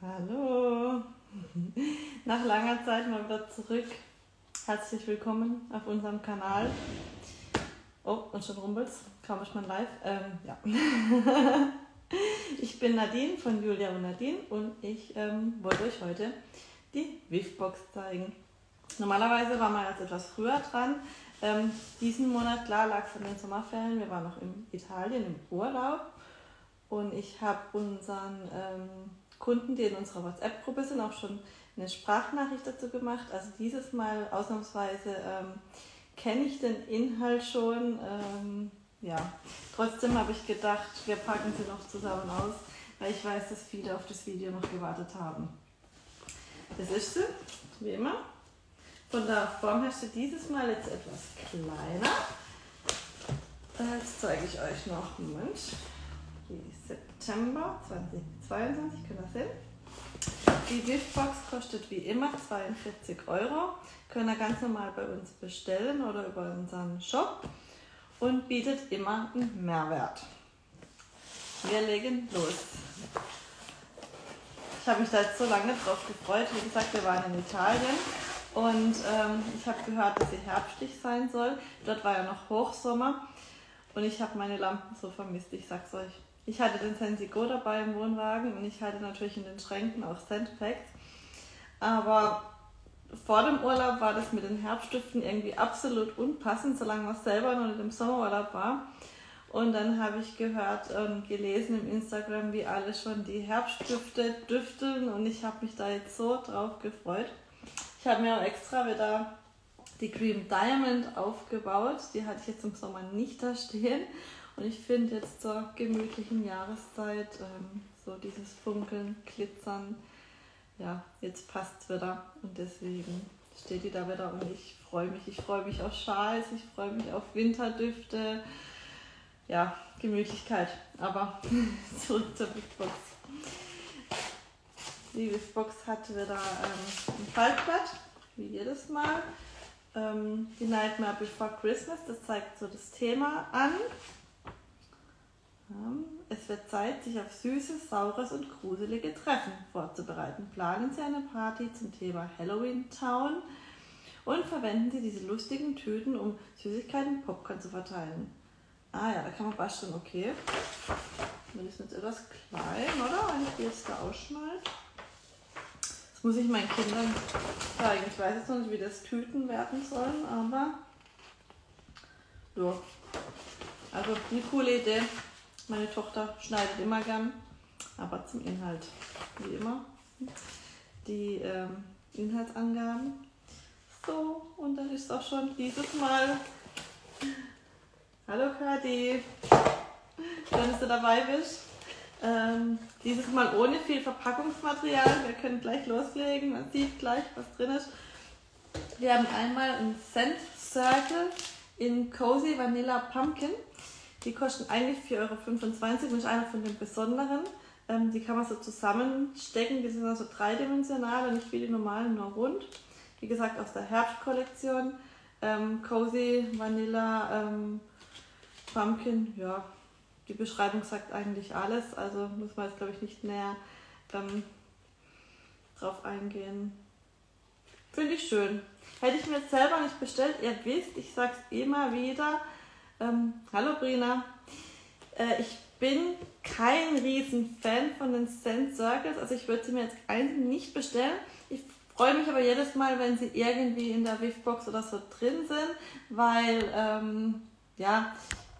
Hallo. Nach langer Zeit mal wieder zurück. Herzlich willkommen auf unserem Kanal. Oh, und schon rumpelt's. Kaum ist man live. Ähm, ja. ich bin Nadine von Julia und Nadine und ich ähm, wollte euch heute die Wiffbox zeigen. Normalerweise war man jetzt etwas früher dran. Ähm, diesen Monat, klar, lag es an den Sommerferien. Wir waren noch in Italien im Urlaub. Und ich habe unseren ähm, Kunden, die in unserer WhatsApp-Gruppe sind, auch schon eine Sprachnachricht dazu gemacht. Also dieses Mal ausnahmsweise ähm, kenne ich den Inhalt schon. Ähm, ja, trotzdem habe ich gedacht, wir packen sie noch zusammen aus, weil ich weiß, dass viele auf das Video noch gewartet haben. Das ist sie, wie immer. Von der Form her steht dieses Mal jetzt etwas kleiner. Jetzt zeige ich euch noch, Moment, September 2022, können wir sehen. Die Giftbox kostet wie immer 42 Euro. Könnt ihr ganz normal bei uns bestellen oder über unseren Shop und bietet immer einen Mehrwert. Wir legen los. Ich habe mich da jetzt so lange drauf gefreut. Wie gesagt, wir waren in Italien und ähm, ich habe gehört, dass sie herbstlich sein soll. Dort war ja noch Hochsommer und ich habe meine Lampen so vermisst, ich sag's euch. Ich hatte den Sensigo dabei im Wohnwagen und ich hatte natürlich in den Schränken auch Scentpacks. Aber vor dem Urlaub war das mit den Herbststiften irgendwie absolut unpassend, solange man selber noch nicht im Sommerurlaub war. Und dann habe ich gehört und gelesen im Instagram, wie alle schon die Herbststifte düfteln und ich habe mich da jetzt so drauf gefreut. Ich habe mir auch extra wieder die Cream Diamond aufgebaut. Die hatte ich jetzt im Sommer nicht da stehen. Und ich finde jetzt zur gemütlichen Jahreszeit ähm, so dieses Funkeln, Glitzern, ja, jetzt passt es wieder. Und deswegen steht die da wieder und ich freue mich. Ich freue mich auf Schals, ich freue mich auf Winterdüfte. Ja, Gemütlichkeit. Aber zurück zur Big Box. Die Big Box hat wieder ähm, ein Faltblatt, wie jedes Mal. Ähm, die Nightmare Before Christmas, das zeigt so das Thema an. Es wird Zeit, sich auf Süßes, Saures und Gruselige Treffen vorzubereiten. Planen Sie eine Party zum Thema Halloween Town und verwenden Sie diese lustigen Tüten, um Süßigkeiten und Popcorn zu verteilen. Ah ja, da kann man basteln, okay. Das ist jetzt etwas klein, oder? Wenn ich jetzt da ausschneide. Das muss ich meinen Kindern zeigen. Ich weiß jetzt noch nicht, wie das Tüten werden sollen, aber so. Also eine coole Idee. Meine Tochter schneidet immer gern, aber zum Inhalt, wie immer, die ähm, Inhaltsangaben. So, und dann ist auch schon dieses Mal. Hallo Kadi, schön, dass du dabei bist. Ähm, dieses Mal ohne viel Verpackungsmaterial. Wir können gleich loslegen. Man sieht gleich, was drin ist. Wir haben einmal ein Scent Circle in Cozy Vanilla Pumpkin. Die kosten eigentlich 4,25 Euro und ist einer von den besonderen. Ähm, die kann man so zusammenstecken, die sind also dreidimensional und nicht wie die normalen, nur rund. Wie gesagt, aus der Herbstkollektion. Ähm, Cozy, Vanilla, ähm, Pumpkin, ja, die Beschreibung sagt eigentlich alles, also muss man jetzt glaube ich nicht näher ähm, drauf eingehen. Finde ich schön. Hätte ich mir jetzt selber nicht bestellt, ihr wisst, ich sag's immer wieder, ähm, hallo Brina. Äh, ich bin kein riesen Fan von den Scent Circles, also ich würde sie mir jetzt eigentlich nicht bestellen. Ich freue mich aber jedes Mal, wenn sie irgendwie in der Wivbox oder so drin sind, weil ähm, ja,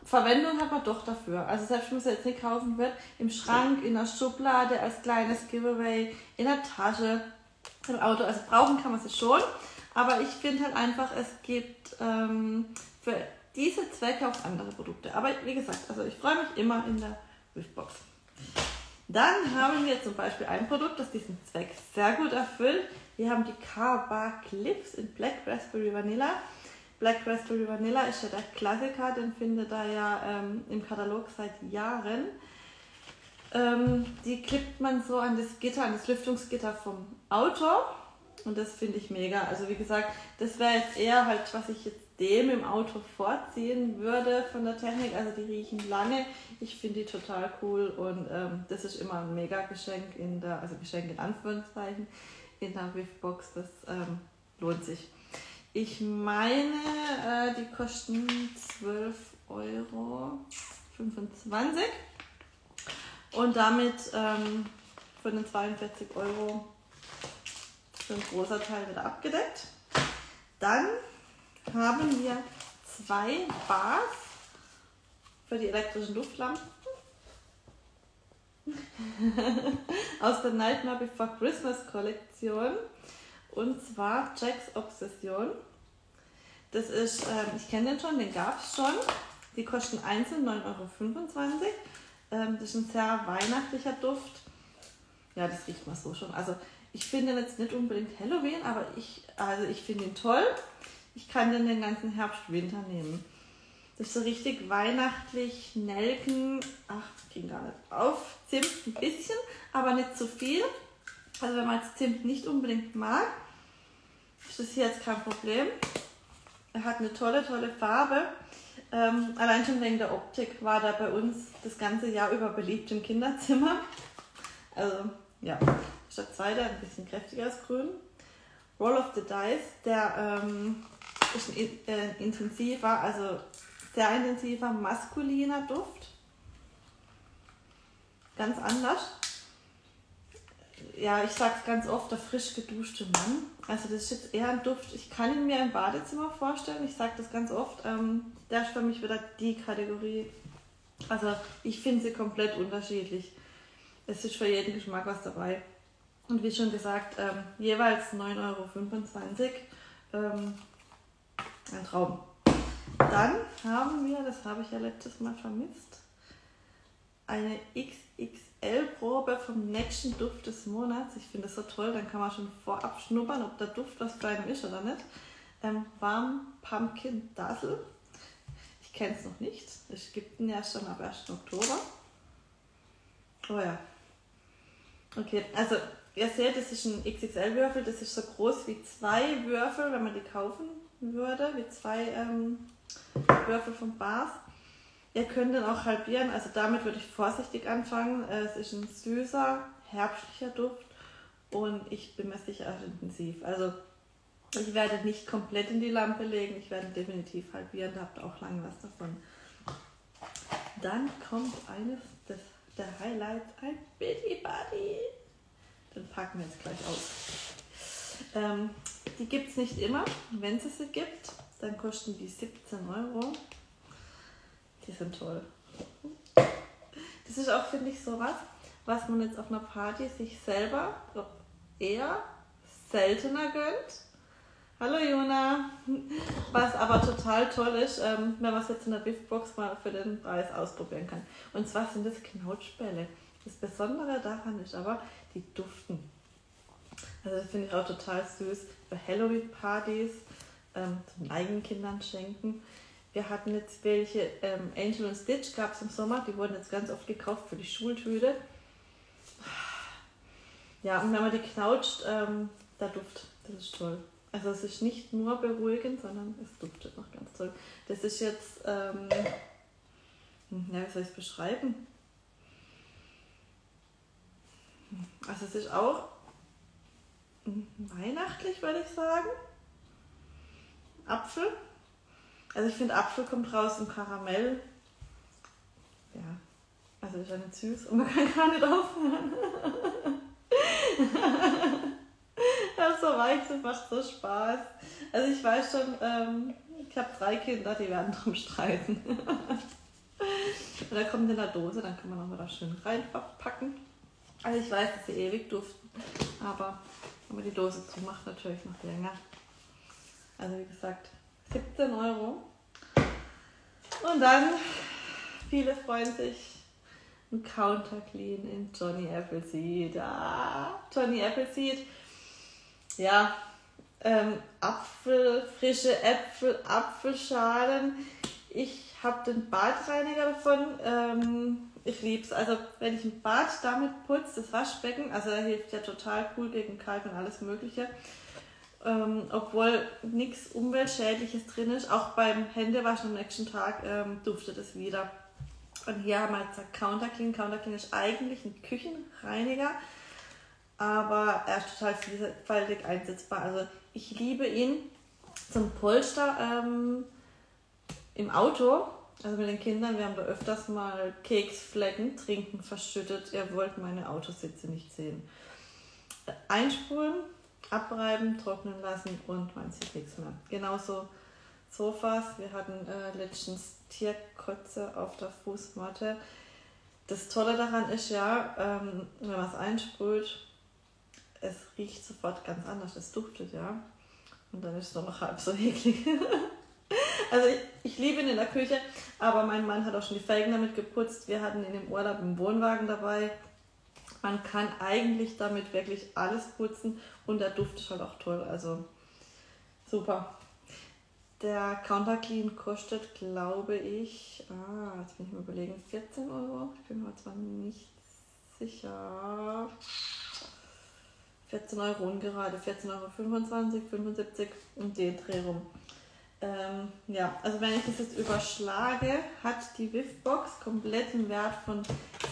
Verwendung hat man doch dafür. Also selbst wenn man es jetzt nicht kaufen wird, im Schrank, in der Schublade, als kleines Giveaway, in der Tasche, im Auto. Also brauchen kann man sie schon. Aber ich finde halt einfach, es gibt ähm, für diese Zwecke auch andere Produkte. Aber wie gesagt, also ich freue mich immer in der Wiffbox. Dann haben wir zum Beispiel ein Produkt, das diesen Zweck sehr gut erfüllt. Wir haben die Car Clips in Black Raspberry Vanilla. Black Raspberry Vanilla ist ja der Klassiker, den findet er ja ähm, im Katalog seit Jahren. Ähm, die klippt man so an das Gitter, an das Lüftungsgitter vom Auto. Und das finde ich mega. Also wie gesagt, das wäre jetzt eher halt, was ich jetzt dem im Auto vorziehen würde von der Technik. Also die riechen lange. Ich finde die total cool und ähm, das ist immer ein mega Geschenk in der, also Geschenk in Anführungszeichen, in der Wiffbox. Das ähm, lohnt sich. Ich meine, äh, die kosten 12,25 Euro. Und damit ähm, von den 42 Euro ein großer Teil wieder abgedeckt. Dann haben wir zwei Bars für die elektrischen Luftlampen aus der Nightmare Before Christmas Kollektion und zwar Jacks Obsession. Das ist, ähm, ich kenne den schon, den gab es schon. Die kosten einzeln 9,25 Euro. Ähm, das ist ein sehr weihnachtlicher Duft. Ja, das riecht man so schon. Also ich finde jetzt nicht unbedingt Halloween, aber ich, also ich finde ihn toll. Ich kann den den ganzen Herbst, Winter nehmen. Das ist so richtig weihnachtlich, Nelken, ach, ging gar nicht auf, Zimt ein bisschen, aber nicht zu viel. Also wenn man Zimt nicht unbedingt mag, ist das hier jetzt kein Problem. Er hat eine tolle, tolle Farbe. Ähm, allein schon wegen der Optik war da bei uns das ganze Jahr über beliebt im Kinderzimmer. Also ja, statt zweiter ein bisschen kräftiger als grün. Roll of the Dice, der ähm, ist ein äh, intensiver, also sehr intensiver maskuliner Duft. Ganz anders. Ja, ich sage es ganz oft, der frisch geduschte Mann. Also das ist jetzt eher ein Duft, ich kann ihn mir im Badezimmer vorstellen. Ich sage das ganz oft. Ähm, der ist für mich wieder die Kategorie. Also ich finde sie komplett unterschiedlich. Es ist für jeden Geschmack was dabei. Und wie schon gesagt, ähm, jeweils 9,25 Euro. Ähm, ein Traum. Dann haben wir, das habe ich ja letztes Mal vermisst, eine XXL-Probe vom nächsten Duft des Monats. Ich finde das so toll, dann kann man schon vorab schnuppern, ob der Duft was bei einem ist oder nicht. Ähm, Warm Pumpkin Dazzle. Ich kenne es noch nicht. Es gibt ihn ja schon ab 1. Oktober. Oh ja. Okay, also ihr seht, das ist ein XXL-Würfel. Das ist so groß wie zwei Würfel, wenn man die kaufen würde, wie zwei ähm, Würfel von Bars. Ihr könnt den auch halbieren, also damit würde ich vorsichtig anfangen. Es ist ein süßer, herbstlicher Duft und ich bin mir sicher auch intensiv. Also ich werde nicht komplett in die Lampe legen, ich werde definitiv halbieren, da habt ihr auch lange was davon. Dann kommt eines des, der Highlights, ein Bitty Buddy. Den packen wir jetzt gleich aus. Ähm, die gibt es nicht immer. Wenn es sie gibt, dann kosten die 17 Euro. Die sind toll. Das ist auch, finde ich, so was, was man jetzt auf einer Party sich selber eher seltener gönnt. Hallo Jona! Was aber total toll ist, ähm, wenn man es jetzt in der Biffbox mal für den Preis ausprobieren kann. Und zwar sind das Knautschbälle. Das Besondere daran ist aber, die duften. Also das finde ich auch total süß für Halloween-Partys ähm, zum eigenen Kindern schenken. Wir hatten jetzt welche, ähm, Angel und Stitch gab es im Sommer, die wurden jetzt ganz oft gekauft für die Schultüte. Ja, und wenn man die knautscht, ähm, der Duft, das ist toll. Also es ist nicht nur beruhigend, sondern es duftet noch ganz toll. Das ist jetzt, ähm, ja, wie soll ich es beschreiben? Also es ist auch weihnachtlich, würde ich sagen. Apfel. Also ich finde Apfel kommt raus im Karamell. Ja, also ist ja nicht süß und man kann gar nicht aufhören. das so weich, das macht so Spaß. Also ich weiß schon, ähm, ich habe drei Kinder, die werden drum streiten. und da kommt in der Dose, dann kann man mal da schön reinpacken. Also ich weiß, dass sie ewig duften, aber aber die Dose zumacht natürlich noch länger. Also wie gesagt, 17 Euro. Und dann, viele freuen sich, ein Counter Clean in Johnny Appleseed. Ah, Johnny Appleseed. Ja, ähm, Apfel, frische Äpfel, Apfelschalen. Ich habe den Badreiniger davon. Ähm, ich liebe es. Also wenn ich ein Bad damit putze, das Waschbecken, also er hilft ja total cool gegen Kalk und alles Mögliche. Ähm, obwohl nichts Umweltschädliches drin ist. Auch beim Händewaschen am nächsten Tag ähm, duftet es wieder. Und hier haben wir jetzt gesagt. Counter Clean ist eigentlich ein Küchenreiniger, aber er ist total vielfältig einsetzbar. Also ich liebe ihn zum Polster ähm, im Auto. Also mit den Kindern, wir haben da öfters mal Keksflecken, Trinken verschüttet. Ihr wollt meine Autositze nicht sehen. Einspulen, abreiben, trocknen lassen und man sieht nichts mehr. Genauso Sofas. Wir hatten äh, letztens Tierkotze auf der Fußmatte. Das Tolle daran ist ja, ähm, wenn man es einsprüht, es riecht sofort ganz anders, es duftet ja. Und dann ist es nur noch halb so eklig. also ich, ich liebe ihn in der Küche, aber mein Mann hat auch schon die Felgen damit geputzt. Wir hatten ihn im Urlaub im Wohnwagen dabei. Man kann eigentlich damit wirklich alles putzen und der Duft ist halt auch toll. Also super. Der Counter Clean kostet, glaube ich, ah, jetzt bin ich mal überlegen, 14 Euro. Ich bin mir zwar nicht sicher. 14 Euro ungerade, 14,25 Euro, 75 und den Dreh rum. Ähm, ja, also wenn ich das jetzt überschlage, hat die WIF-Box kompletten Wert von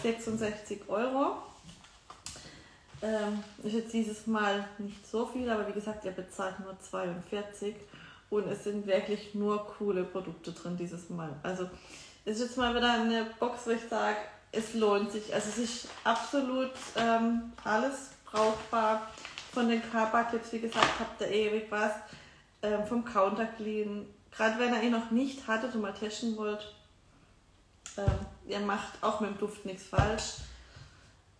66 Euro. Ähm, ist jetzt dieses Mal nicht so viel, aber wie gesagt, ihr bezahlt nur 42 und es sind wirklich nur coole Produkte drin dieses Mal. Also es ist jetzt mal wieder eine Box, wo ich sage, es lohnt sich. Also es ist absolut ähm, alles brauchbar. Von den Carpa-Clips, wie gesagt, habt ihr ewig was. Ähm, vom Counter Clean. Gerade wenn ihr ihn noch nicht hattet und mal testen wollt, ähm, ihr macht auch mit dem Duft nichts falsch.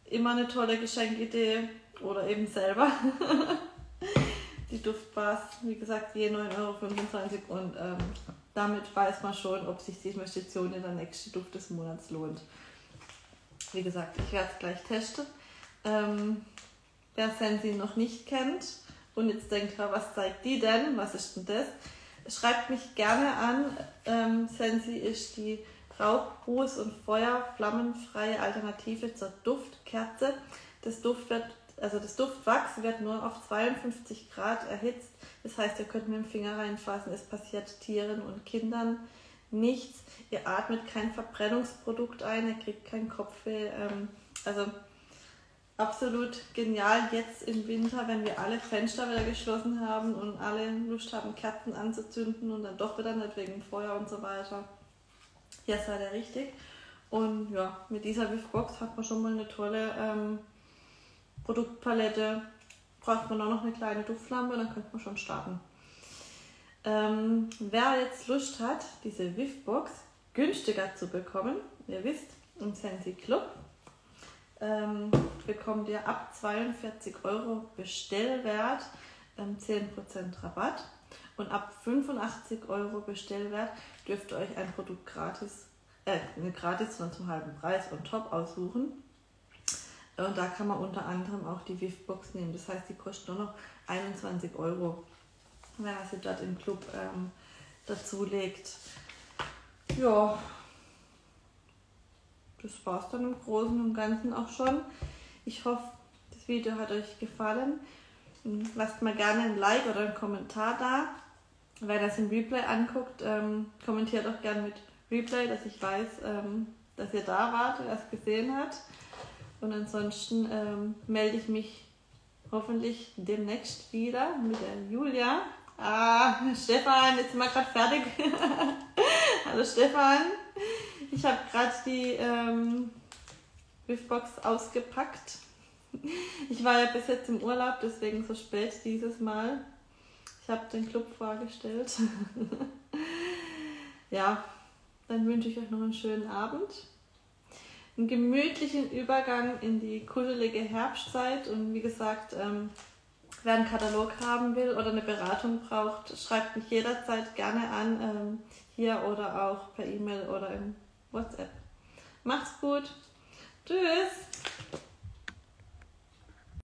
Immer eine tolle Geschenkidee oder eben selber. die Duftbars, wie gesagt, je 9,25 Euro und ähm, damit weiß man schon, ob sich die Investition in der nächste Duft des Monats lohnt. Wie gesagt, ich werde es gleich testen. Ähm, wer Sensi noch nicht kennt und jetzt denkt, was zeigt die denn? Was ist denn das? Schreibt mich gerne an. Ähm, Sensi ist die Rauch, Ruß und Feuer flammenfreie Alternative zur Duftkerze. Das Duft wird also das Duftwachs wird nur auf 52 Grad erhitzt. Das heißt, ihr könnt mit dem Finger reinfassen. Es passiert Tieren und Kindern nichts. Ihr atmet kein Verbrennungsprodukt ein, ihr kriegt keinen Kopfweh. Ähm, also absolut genial jetzt im Winter, wenn wir alle Fenster wieder geschlossen haben und alle Lust haben, Kerzen anzuzünden und dann doch wieder nicht wegen Feuer und so weiter. Hier seid ihr richtig. Und ja, mit dieser Wiffbox hat man schon mal eine tolle ähm, Produktpalette. Braucht man auch noch eine kleine Duftlampe, dann könnte man schon starten. Ähm, wer jetzt Lust hat, diese Wiffbox günstiger zu bekommen, ihr wisst, im Sensi Club ähm, bekommt ihr ab 42 Euro Bestellwert ähm, 10% Rabatt und ab 85 Euro Bestellwert dürft ihr euch ein Produkt gratis, äh, nicht gratis, sondern zum halben Preis und top aussuchen. Und da kann man unter anderem auch die WIF-Box nehmen. Das heißt, die kostet nur noch 21 Euro, wenn man sie dort im Club ähm, dazulegt. Ja, das war es dann im Großen und Ganzen auch schon. Ich hoffe, das Video hat euch gefallen. Lasst mal gerne ein Like oder einen Kommentar da. Wer das im Replay anguckt, ähm, kommentiert auch gerne mit Replay, dass ich weiß, ähm, dass ihr da wart und es gesehen habt. Und ansonsten ähm, melde ich mich hoffentlich demnächst wieder mit der Julia. Ah, Stefan, jetzt sind wir gerade fertig. Hallo Stefan. Ich habe gerade die ähm, Biffbox ausgepackt. Ich war ja bis jetzt im Urlaub, deswegen so spät dieses Mal. Ich habe den Club vorgestellt. ja, dann wünsche ich euch noch einen schönen Abend einen gemütlichen Übergang in die kuschelige Herbstzeit. Und wie gesagt, ähm, wer einen Katalog haben will oder eine Beratung braucht, schreibt mich jederzeit gerne an, ähm, hier oder auch per E-Mail oder im WhatsApp. Macht's gut. Tschüss.